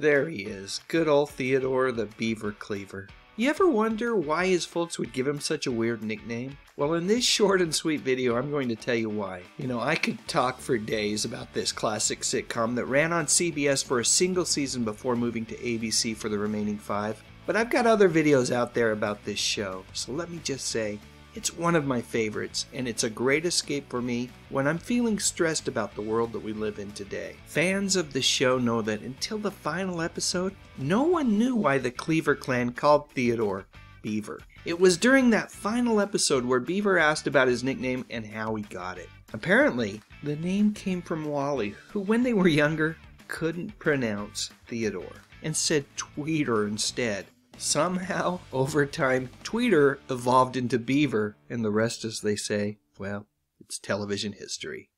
There he is, good old Theodore the Beaver Cleaver. You ever wonder why his folks would give him such a weird nickname? Well, in this short and sweet video, I'm going to tell you why. You know, I could talk for days about this classic sitcom that ran on CBS for a single season before moving to ABC for the remaining five. But I've got other videos out there about this show, so let me just say, it's one of my favorites, and it's a great escape for me when I'm feeling stressed about the world that we live in today. Fans of the show know that until the final episode, no one knew why the Cleaver clan called Theodore Beaver. It was during that final episode where Beaver asked about his nickname and how he got it. Apparently, the name came from Wally, who, when they were younger, couldn't pronounce Theodore and said Tweeter instead. Somehow, over time, Tweeter evolved into Beaver, and the rest, as they say, well, it's television history.